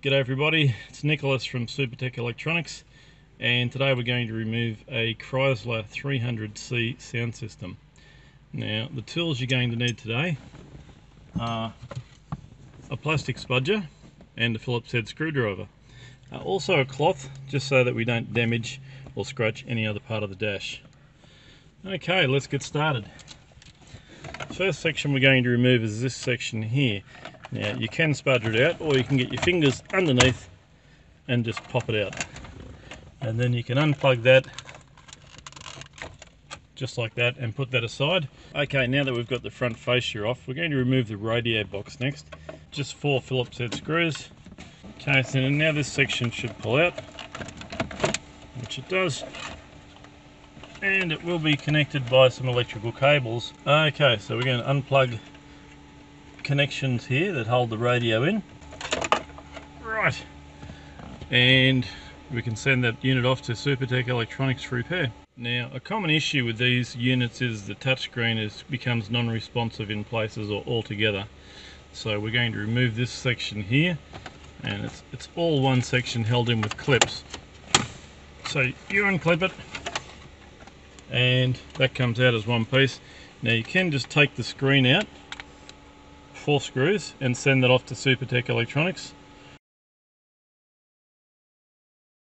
G'day everybody, it's Nicholas from Supertech Electronics and today we're going to remove a Chrysler 300C sound system. Now the tools you're going to need today are a plastic spudger and a Phillips head screwdriver. Uh, also a cloth just so that we don't damage or scratch any other part of the dash. Okay, let's get started. First section we're going to remove is this section here. Now you can spudger it out or you can get your fingers underneath and just pop it out. And then you can unplug that just like that and put that aside. Okay, now that we've got the front fascia off, we're going to remove the radio box next. Just four Phillips head screws. Okay, so now this section should pull out, which it does. And it will be connected by some electrical cables. Okay, so we're going to unplug connections here that hold the radio in. Right. And we can send that unit off to Supertech Electronics for repair. Now, a common issue with these units is the touchscreen becomes non-responsive in places or altogether. So we're going to remove this section here, and it's, it's all one section held in with clips. So you unclip it, and that comes out as one piece. Now you can just take the screen out four screws and send that off to Supertech Electronics